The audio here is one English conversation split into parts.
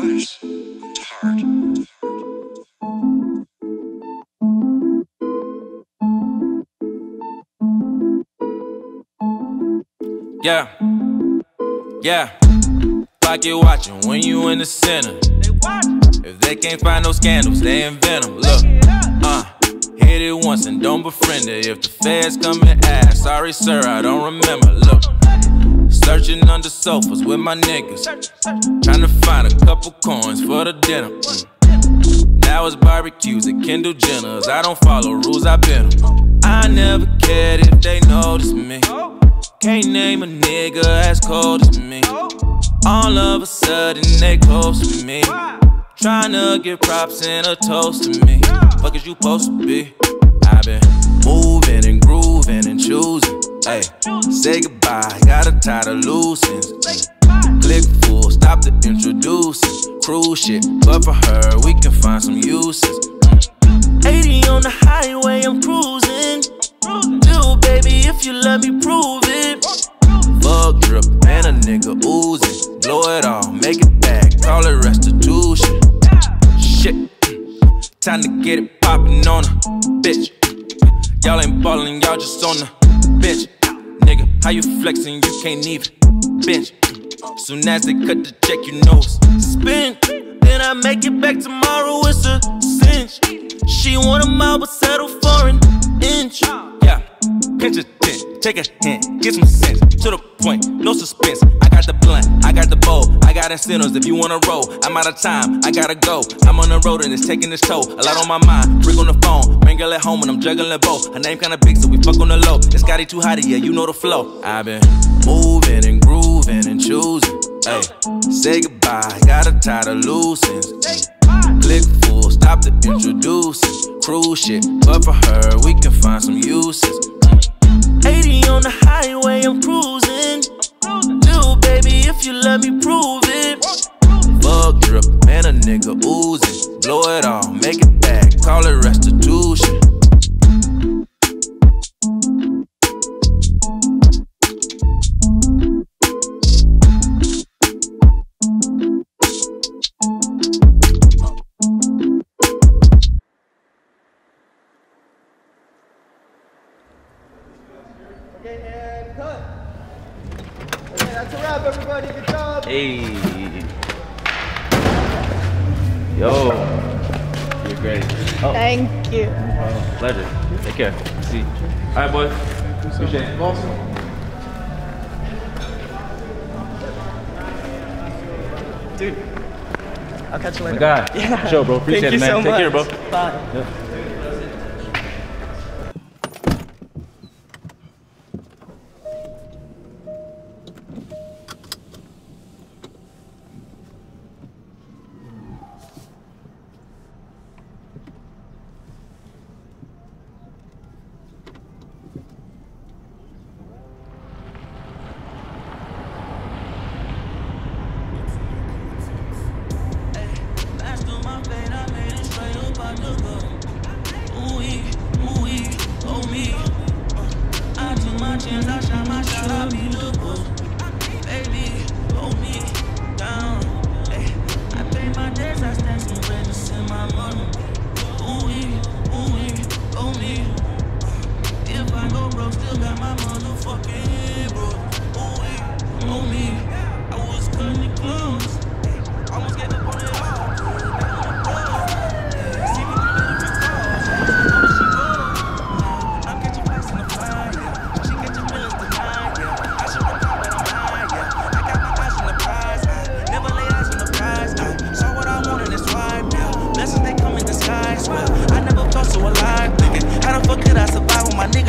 Ice. Hard. Yeah, yeah. Pocket watching when you in the center. If they can't find no scandals, they invent them. Look, uh, hit it once and don't befriend it. If the feds come and ask, sorry sir, I don't remember. Look, searching under sofas with my niggas, trying to find a couple coins for the dinner. Now it's barbecues and Kendall Jenners. I don't follow rules, I been 'em. I never cared if they noticed me. Can't name a nigga as cold as me. All of a sudden they close to me. Tryna get props and a toast to me. Fuck is you supposed to be? I've been moving and grooving and choosing. Hey, say goodbye, got a tired of losing. Click full, stop the introducing. Cruise shit, but for her, we can find some uses. 80 on the highway, I'm cruising. Little baby, if you let me prove it. Fuck drip, and a nigga oozing. Blow it all, make it back, call it restitution. Shit, time to get it poppin' on a bitch. Y'all ain't ballin', y'all just on the bench. Nigga, how you flexin'? You can't even bench. Soon as they cut the check, you know it's spent. Then I make it back tomorrow, it's a cinch. She want a mile, but settle for an inch. Yeah, pinch a tent, take a hint, get some sense. To the point, no suspense. I got the blunt, I got the bow, I got incentives if you wanna roll. I'm out of time, I gotta go. I'm on the road and it's taking its toll. A lot on my mind, freak on the phone. Man, girl at home and I'm juggling both. Her name kinda big, so we fuck on the low. It's Scotty too hot, yeah, you know the flow. I've been moving and grooving and choosing. Hey, say goodbye, got a tired of losing. Click full, stop the introducing. Cruise shit, but for her, we can find some uses. 80 on the highway, I'm cruising. Little baby, if you let me prove it. Fuck drip, man, a nigga oozing. Blow it Okay, and cut. Okay, that's a wrap, everybody. Good job. Hey. Yo. You're great. Oh, Thank you. Oh, pleasure. Take care. See. you. All right, boys. Appreciate it. Dude, I'll catch you My later. guy. Yeah. Show, bro. Appreciate Thank it, you man. so Take care, bro. Bye. Yep.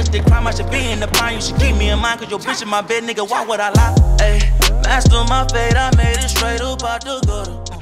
Niggas did crime? I should be in the pine. You should keep me in mind, cause your bitch in my bed, nigga. Why would I lie? Ayy, master my fate, I made it straight up out the gutter.